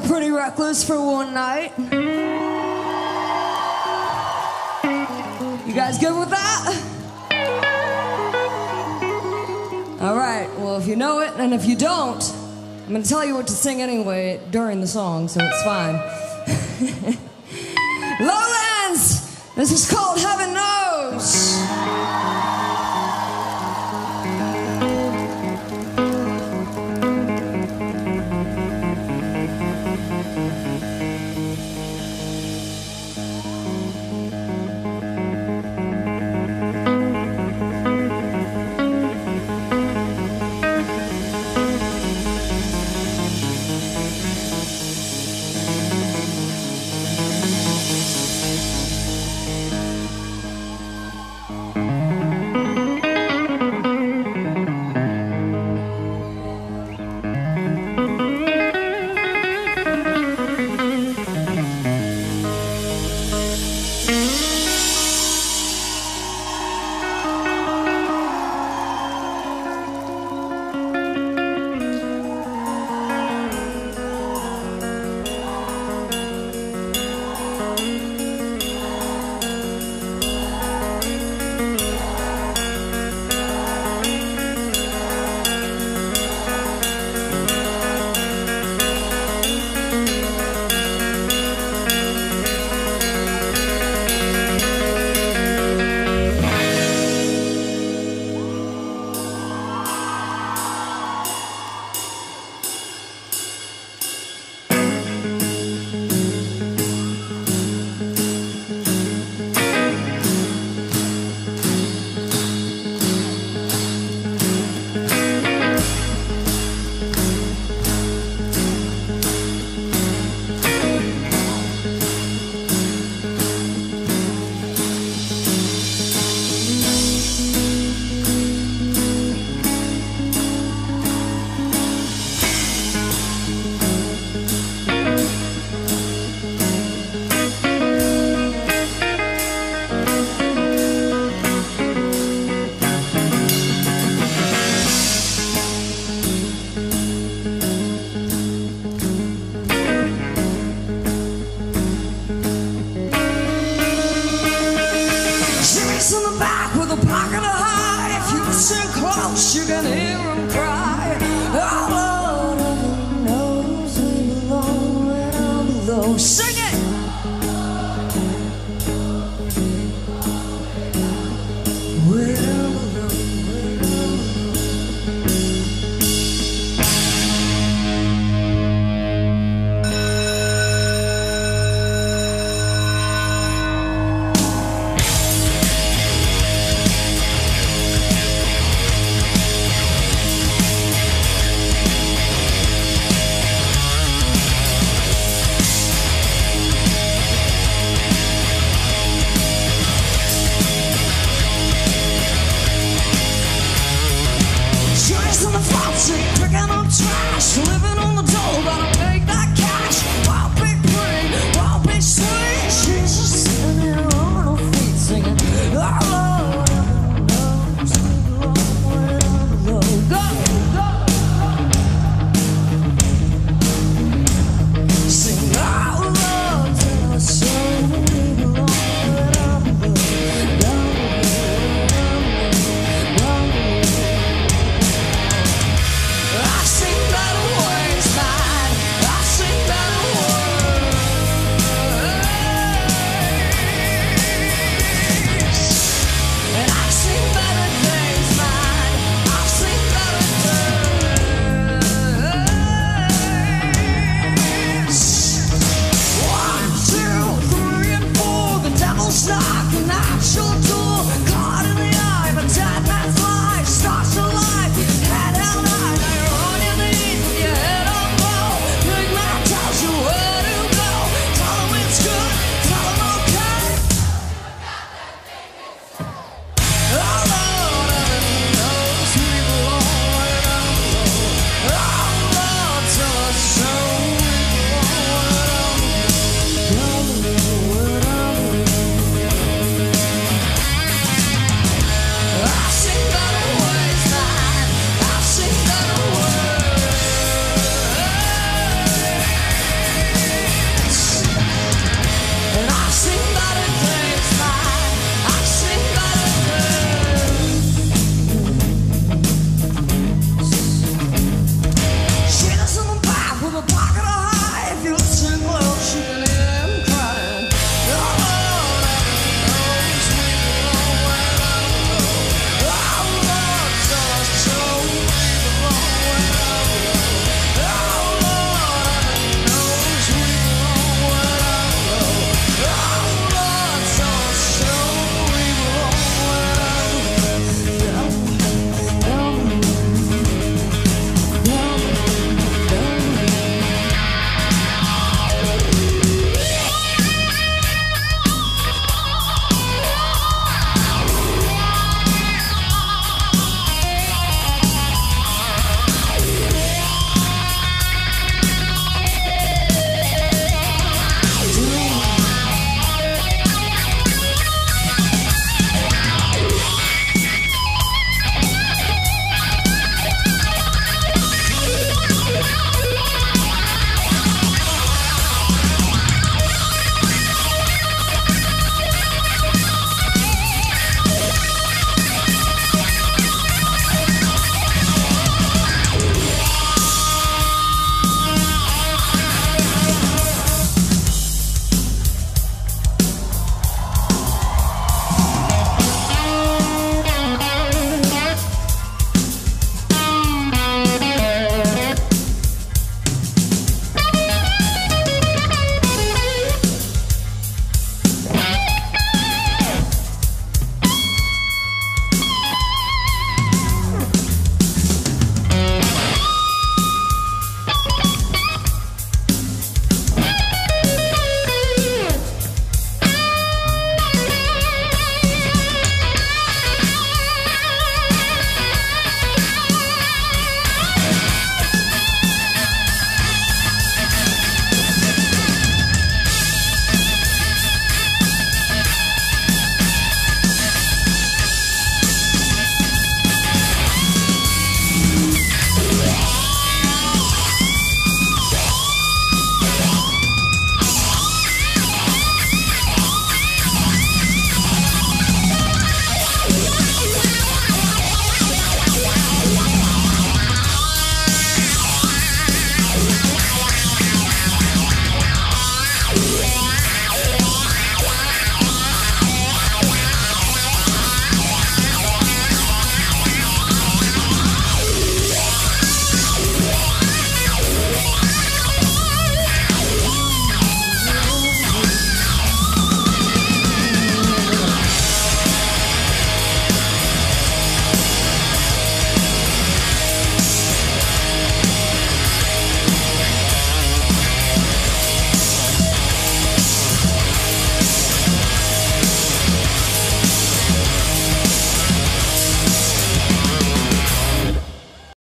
the pretty reckless for one night. You guys good with that? All right, well, if you know it, and if you don't, I'm gonna tell you what to sing anyway during the song, so it's fine. Lowlands, this is called Heaven Knows. Listen close, you can hear him cry.